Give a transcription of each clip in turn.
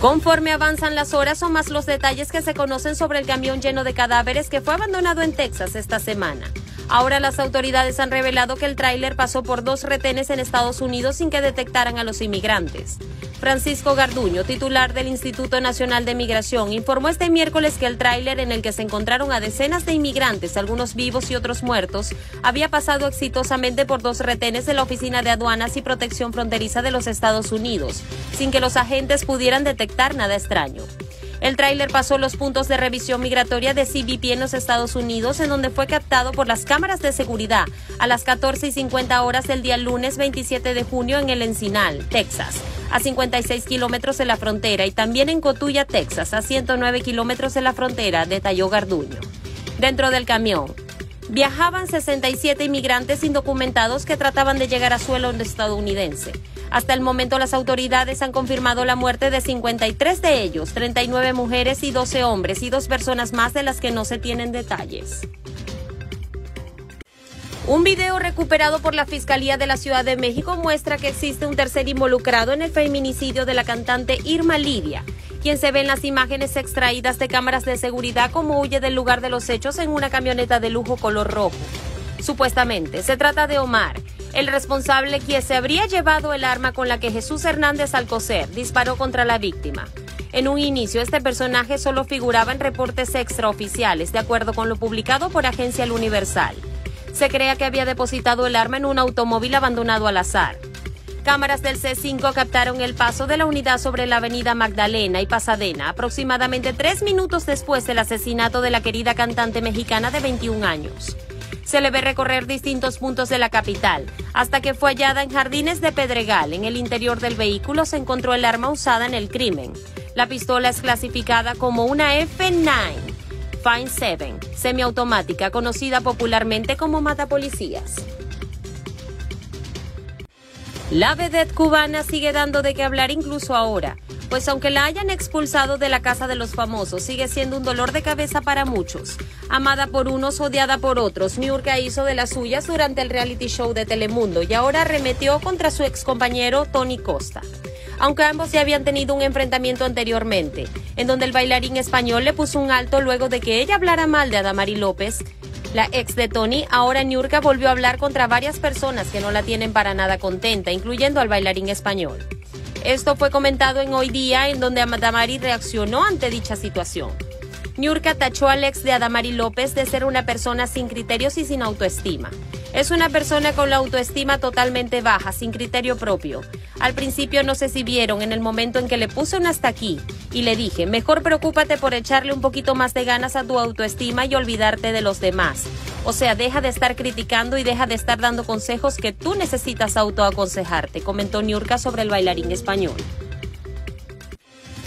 Conforme avanzan las horas, son más los detalles que se conocen sobre el camión lleno de cadáveres que fue abandonado en Texas esta semana. Ahora las autoridades han revelado que el tráiler pasó por dos retenes en Estados Unidos sin que detectaran a los inmigrantes. Francisco Garduño, titular del Instituto Nacional de Migración, informó este miércoles que el tráiler en el que se encontraron a decenas de inmigrantes, algunos vivos y otros muertos, había pasado exitosamente por dos retenes de la Oficina de Aduanas y Protección Fronteriza de los Estados Unidos, sin que los agentes pudieran detectar nada extraño. El tráiler pasó los puntos de revisión migratoria de CBP en los Estados Unidos, en donde fue captado por las cámaras de seguridad a las 14 y 50 horas del día lunes 27 de junio en el Encinal, Texas, a 56 kilómetros de la frontera, y también en Cotulla, Texas, a 109 kilómetros de la frontera, detalló Garduño. Dentro del camión, viajaban 67 inmigrantes indocumentados que trataban de llegar a suelo estadounidense. Hasta el momento las autoridades han confirmado la muerte de 53 de ellos, 39 mujeres y 12 hombres y dos personas más de las que no se tienen detalles. Un video recuperado por la Fiscalía de la Ciudad de México muestra que existe un tercer involucrado en el feminicidio de la cantante Irma Lidia, quien se ve en las imágenes extraídas de cámaras de seguridad como huye del lugar de los hechos en una camioneta de lujo color rojo. Supuestamente, se trata de Omar, el responsable quien se habría llevado el arma con la que Jesús Hernández Alcocer disparó contra la víctima. En un inicio, este personaje solo figuraba en reportes extraoficiales, de acuerdo con lo publicado por Agencia El Universal. Se crea que había depositado el arma en un automóvil abandonado al azar. Cámaras del C5 captaron el paso de la unidad sobre la avenida Magdalena y Pasadena, aproximadamente tres minutos después del asesinato de la querida cantante mexicana de 21 años se le ve recorrer distintos puntos de la capital, hasta que fue hallada en Jardines de Pedregal. En el interior del vehículo se encontró el arma usada en el crimen. La pistola es clasificada como una F9 Fine 7, semiautomática, conocida popularmente como matapolicías. La vedette cubana sigue dando de qué hablar incluso ahora pues aunque la hayan expulsado de la casa de los famosos, sigue siendo un dolor de cabeza para muchos. Amada por unos, odiada por otros, Niurka hizo de las suyas durante el reality show de Telemundo y ahora arremetió contra su excompañero Tony Costa. Aunque ambos ya habían tenido un enfrentamiento anteriormente, en donde el bailarín español le puso un alto luego de que ella hablara mal de Adamari López, la ex de Tony, ahora Niurka volvió a hablar contra varias personas que no la tienen para nada contenta, incluyendo al bailarín español. Esto fue comentado en Hoy Día, en donde Adamari reaccionó ante dicha situación. Niurka tachó al ex de Adamari López de ser una persona sin criterios y sin autoestima. Es una persona con la autoestima totalmente baja, sin criterio propio. Al principio no sé si vieron en el momento en que le puse un hasta aquí y le dije, mejor preocúpate por echarle un poquito más de ganas a tu autoestima y olvidarte de los demás. O sea, deja de estar criticando y deja de estar dando consejos que tú necesitas autoaconsejarte, comentó Niurka sobre el bailarín español.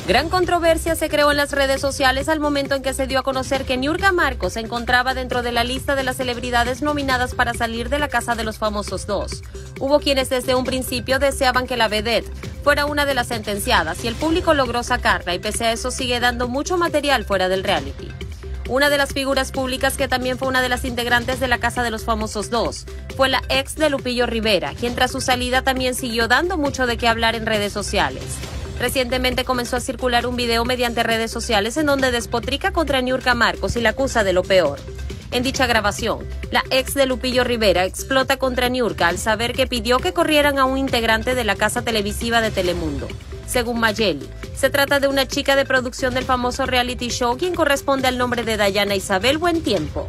Gran controversia se creó en las redes sociales al momento en que se dio a conocer que Niurka Marcos se encontraba dentro de la lista de las celebridades nominadas para salir de la Casa de los Famosos 2. Hubo quienes desde un principio deseaban que la vedette fuera una de las sentenciadas y el público logró sacarla y pese a eso sigue dando mucho material fuera del reality. Una de las figuras públicas que también fue una de las integrantes de la Casa de los Famosos 2 fue la ex de Lupillo Rivera, quien tras su salida también siguió dando mucho de qué hablar en redes sociales. Recientemente comenzó a circular un video mediante redes sociales en donde despotrica contra Niurka Marcos y la acusa de lo peor. En dicha grabación, la ex de Lupillo Rivera explota contra Niurka al saber que pidió que corrieran a un integrante de la casa televisiva de Telemundo. Según Mayeli, se trata de una chica de producción del famoso reality show quien corresponde al nombre de Dayana Isabel Buen Tiempo.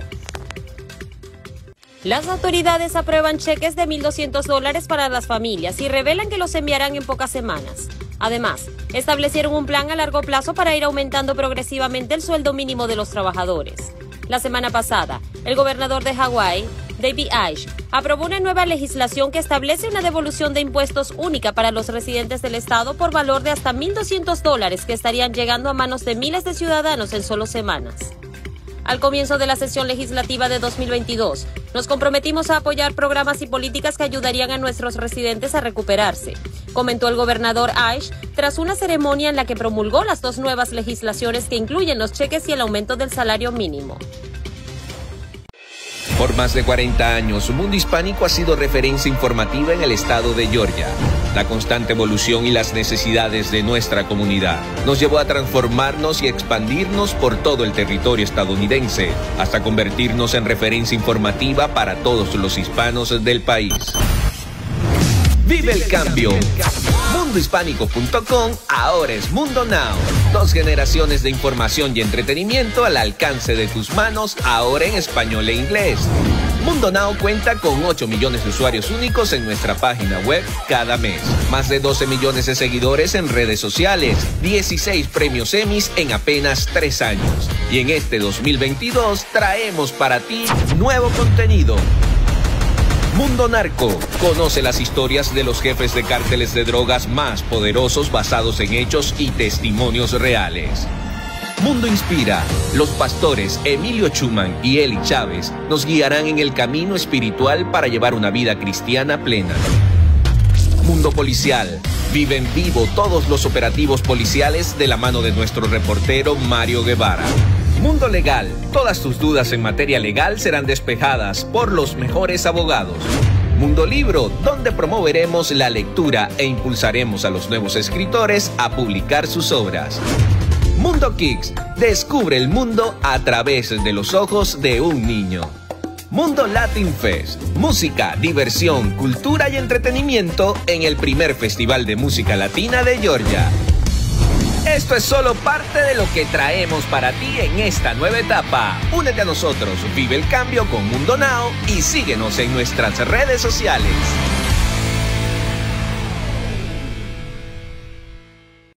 Las autoridades aprueban cheques de 1.200 dólares para las familias y revelan que los enviarán en pocas semanas. Además, establecieron un plan a largo plazo para ir aumentando progresivamente el sueldo mínimo de los trabajadores. La semana pasada, el gobernador de Hawái, David Aish, aprobó una nueva legislación que establece una devolución de impuestos única para los residentes del estado por valor de hasta 1.200 dólares que estarían llegando a manos de miles de ciudadanos en solo semanas. Al comienzo de la sesión legislativa de 2022, nos comprometimos a apoyar programas y políticas que ayudarían a nuestros residentes a recuperarse, comentó el gobernador Aish tras una ceremonia en la que promulgó las dos nuevas legislaciones que incluyen los cheques y el aumento del salario mínimo. Por más de 40 años, Mundo Hispánico ha sido referencia informativa en el estado de Georgia. la constante evolución y las necesidades de nuestra comunidad. Nos llevó a transformarnos y expandirnos por todo el territorio estadounidense, hasta convertirnos en referencia informativa para todos los hispanos del país. Vive el cambio. Mundohispánico.com ahora es Mundo Now. Dos generaciones de información y entretenimiento al alcance de tus manos, ahora en español e inglés. Mundo Now cuenta con 8 millones de usuarios únicos en nuestra página web cada mes. Más de 12 millones de seguidores en redes sociales. 16 premios Emmys en apenas 3 años. Y en este 2022 traemos para ti nuevo contenido Mundo Narco. Conoce las historias de los jefes de cárteles de drogas más poderosos basados en hechos y testimonios reales. Mundo Inspira. Los pastores Emilio Chuman y Eli Chávez nos guiarán en el camino espiritual para llevar una vida cristiana plena. Mundo Policial. Viven vivo todos los operativos policiales de la mano de nuestro reportero Mario Guevara. Mundo Legal. Todas tus dudas en materia legal serán despejadas por los mejores abogados. Mundo Libro, donde promoveremos la lectura e impulsaremos a los nuevos escritores a publicar sus obras. Mundo Kicks, descubre el mundo a través de los ojos de un niño. Mundo Latin Fest, música, diversión, cultura y entretenimiento en el primer festival de música latina de Georgia. Esto es solo parte de lo que traemos para ti en esta nueva etapa. Únete a nosotros, vive el cambio con Mundo Now y síguenos en nuestras redes sociales.